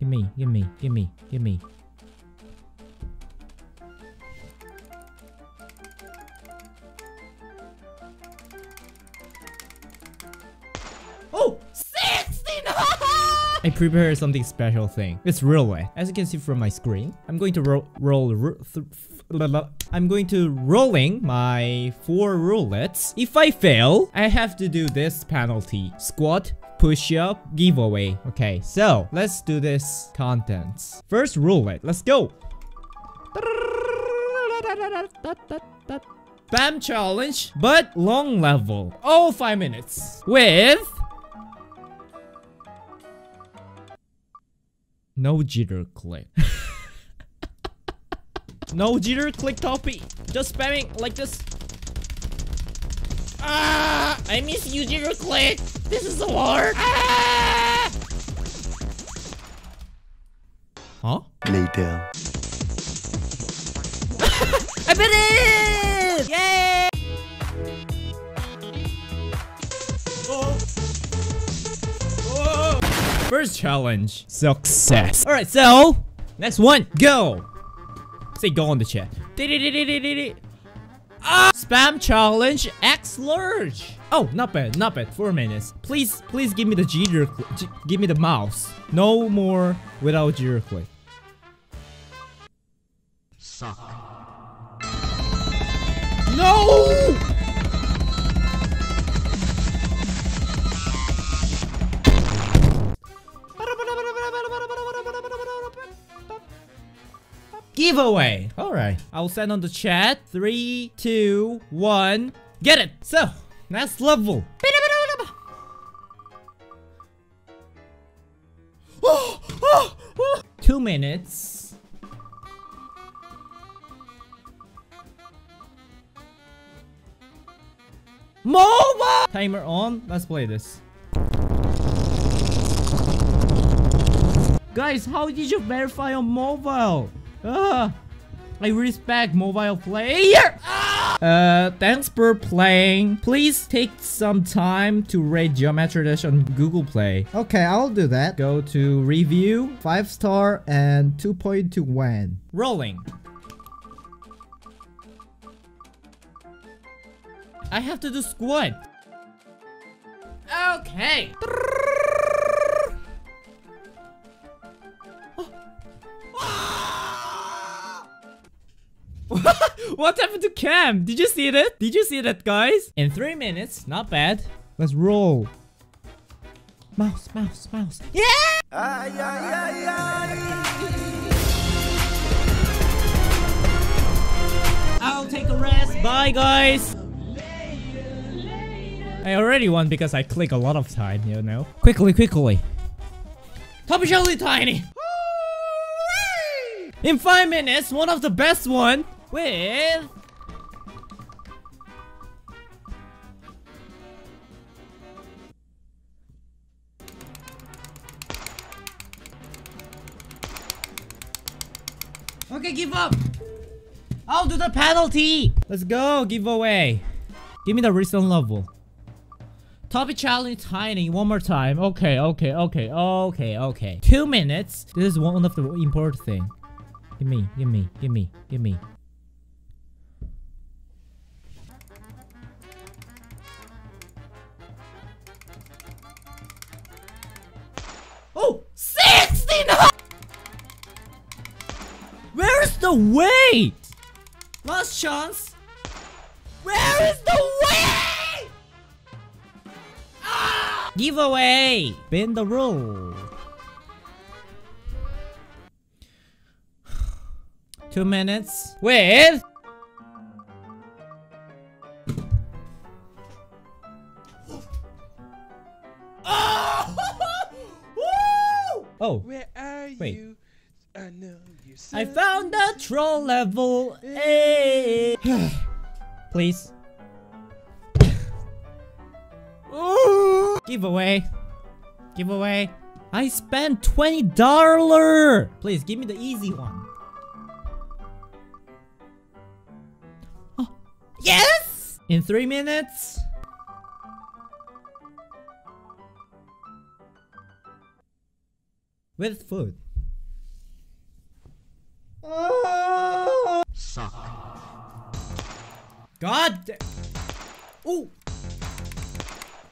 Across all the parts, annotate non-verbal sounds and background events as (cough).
Gimme, gimme, gimme, gimme. Oh! 69! (laughs) I prepared something special thing. It's roulette. As you can see from my screen, I'm going to ro roll ro I'm going to rolling my four roulettes. If I fail, I have to do this penalty. Squat, push up, giveaway. Okay, so let's do this contents. First roulette, let's go. Bam challenge, but long level. All five minutes. With no jitter click. (laughs) no jitter click Topi. Just spamming like this. Ah! I miss you, jitter click. This is so hard. Ah! Huh? Later. (laughs) I bet it! Yay! First challenge, success. All right, so next one, go. Say go on the chat. Ah, spam challenge X large. Oh, not bad, not bad. Four minutes. Please, please give me the jitter, give me the mouse. No more without click. Suck. No! Giveaway. All right. I'll send on the chat. Three, two, one. Get it. So, next level. (gasps) Two minutes. MOBA! Timer on. Let's play this. Guys, how did you verify on mobile? Ah, I respect mobile player. Ah! Uh, thanks for playing. Please take some time to rate Geometry Dash on Google Play. Okay, I'll do that. Go to review, 5 star and 2.2 when. rolling. I have to do squat. Okay. Happened to Cam? Did you see that? Did you see that, guys? In three minutes, not bad. Let's roll. Mouse, mouse, mouse. Yeah! Ay, ay, ay, ay. I'll take a rest. Bye, guys. I already won because I click a lot of time, you know? Quickly, quickly. Top Shelly Tiny. In five minutes, one of the best one with... Okay, give up. I'll do the penalty. Let's go, giveaway. Give me the recent level. Topic challenge tiny one more time. Okay, okay, okay, okay, okay. Two minutes. This is one of the important thing. Give me, give me, give me, give me. The weight? Last chance. Where is the weight? Ah! Giveaway. Bend the rule. (sighs) Two minutes with. (laughs) Oh! oh, Where are Wait. you? I know you I found the troll level. Hey. (sighs) Please. (sighs) Giveaway. Giveaway. I spent $20. Please give me the easy one. Oh, yes! In three minutes. With food. God. da- Oh.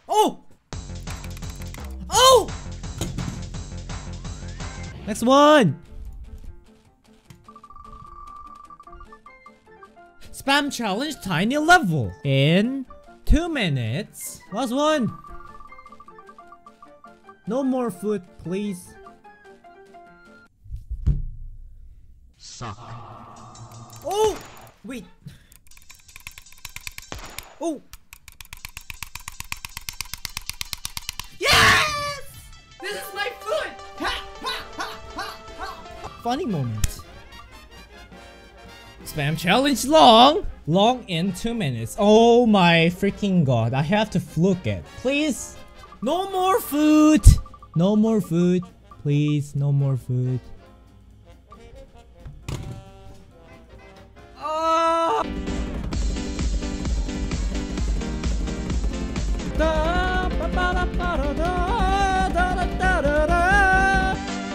Oh. Oh. Next one. Spam challenge tiny level in two minutes. Last one. No more food, please. Suck. Oh! Wait. Oh! Yes! This is my foot! Funny moment. Spam challenge long! Long in two minutes. Oh my freaking god. I have to fluke it. Please! No more food! No more food. Please, no more food.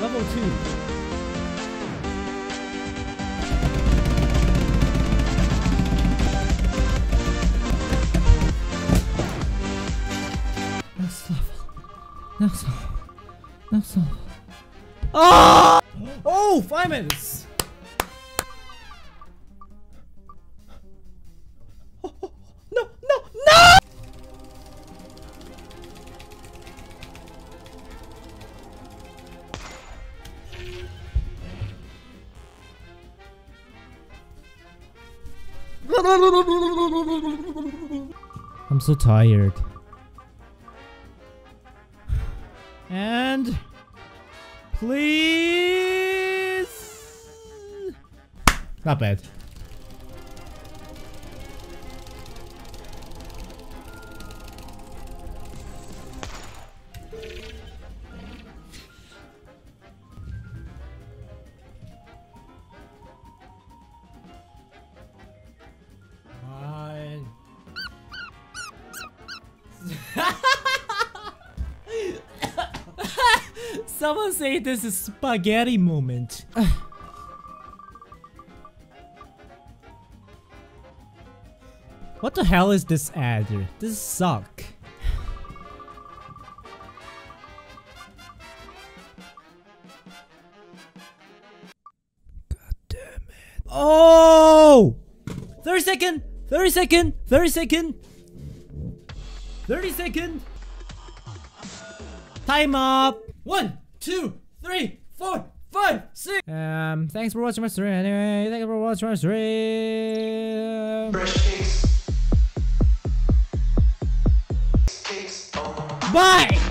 Level 2. Next level. Next level. Next level. Ah! Oh, five minutes. I'm so tired. And please not bad. Someone say this is spaghetti moment. (sighs) what the hell is this ad? This suck. God damn it. Oh! 30 second! 30 second! 30 second! 30 second! Time up! One, two, three, four, five, six. Um, thanks for watching my stream. Anyway, thank you for watching my stream. Fresh cakes. Cakes. Oh. Bye.